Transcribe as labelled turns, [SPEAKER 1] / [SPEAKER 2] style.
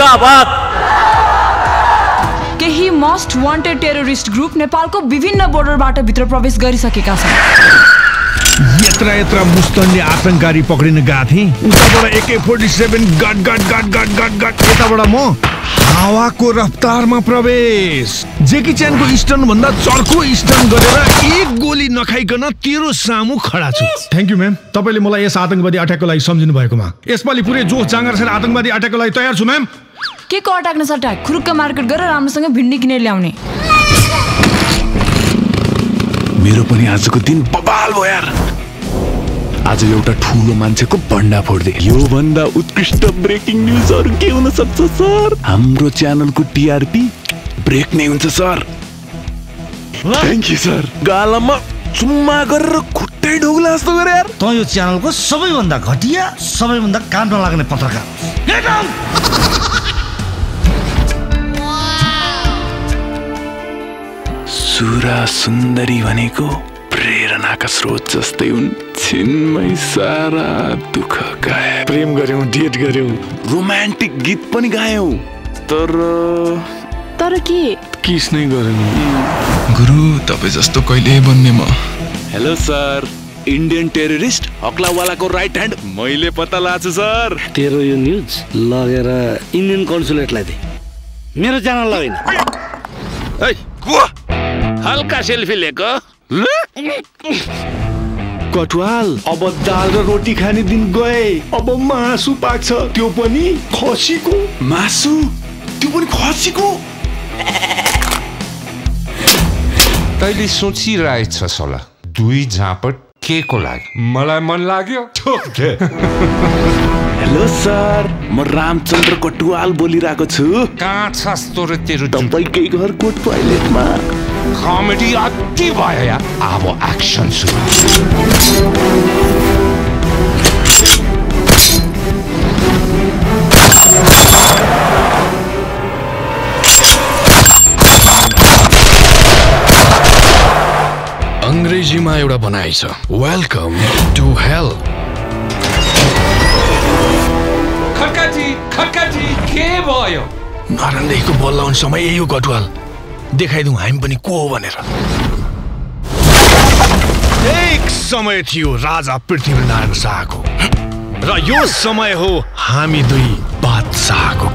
[SPEAKER 1] मुर्दाबाद
[SPEAKER 2] केही most wanted terrorist group नेपालको विभिन्न बोर्डरबाट भित्र प्रवेश गरिसकेका छन्।
[SPEAKER 3] यत्र यत्र मुस्तन्ने आतङ्ककारी पक्रिन गएको थिएँ उताबाट एके फोर्टी सेभेन गट गट गट गट गट गट। यताबाट म हावाको रफ्तारमा प्रवेश। जेकी च्यानको स्टन भन्दा चर्को स्टन गरेर एक गोली नखाइकन तेरो सामु खडा छु। थ्याङ्क यू म्याम तपाईँले मलाई यस आतङ्कवादी अट्याकको लागि सम्झिनु भएकोमा यसपालि पुरै जोस जाँगर छ आतङ्कवादी अट्याकको लागि तयार छु म्याम
[SPEAKER 2] के को अट्याक्न सट्याक खुरुक्क मार्केट गरेर राम्रोसँग भिन्डी किनेर ल्याउने।
[SPEAKER 4] मेरो पनि आजको दिन बबाल भयो यार। आज एउटा ठुलो मान्छेको भण्डा फोड्दै। यो भन्दा उत्कृष्ट ब्रेकिङ न्युजहरू के हुन सक्छ सर? हाम्रो च्यानलको टिआरपी ब्रेक नै हुन्छ सर। Thank you sir. गालामा चुम्मा गरेर खुट्टै ढोग्ला जस्तो गरे यार।
[SPEAKER 1] त यो च्यानलको सबैभन्दा घटिया सबैभन्दा काम नलाग्ने पत्रकार।
[SPEAKER 4] सुरा सुन्दरी भनेको प्रेरणाका स्रोत जस्तै हुन् छिनमै सारा दुःख गाए प्रेम गर्यौँ डेट गर्यौँ रोमान्टिक गीत पनि गायौँ। तर
[SPEAKER 5] तर के?
[SPEAKER 4] किस नै गरेनौँ
[SPEAKER 6] गुरु तपाईँ जस्तो कहिले बन्ने म।
[SPEAKER 4] हेलो सर इन्डियन टेररिस्ट हक्लावालाको राइट ह्यान्ड मैले पत्ता लाग्छु सर
[SPEAKER 7] तेरो यो न्युज लगेर इन्डियन कन्सुलेटलाई दे। मेरो च्यानललाई होइन
[SPEAKER 4] हल्का सेल्फी लिएको। कटुवाल अब दाल र रोटी खाने दिन गए। अब मासु पाक्छ। त्यो पनि खसीको। मासु? त्यो पनि खसीको?
[SPEAKER 8] तैँले सोचिरहेछस् होला दुई झापट के को लागि? मलाई मन लाग्यो।
[SPEAKER 4] हेलो सर म रामचन्द्र कटुवाल बोलिरहेको छु।
[SPEAKER 8] कहाँ छस् तँ र तेरो
[SPEAKER 4] तपाईँकै घरको टोयलेटमा
[SPEAKER 8] कमेडी अति भयो या अब एक्सन सुरु
[SPEAKER 6] अङ्ग्रेजीमा एउटा भनाइ छ। वेलकम टु हेल
[SPEAKER 8] खड्काजी खड्काजी के भयो?
[SPEAKER 3] नरान्द्रहीको बल लाउने समय यही हो कटुवाल। देखाइदिउँ हामी पनि को हो भनेर। एक समय थियो राजा पृथ्वीनारायण शाहको र यो समय हो हामी दुई बादशाहको।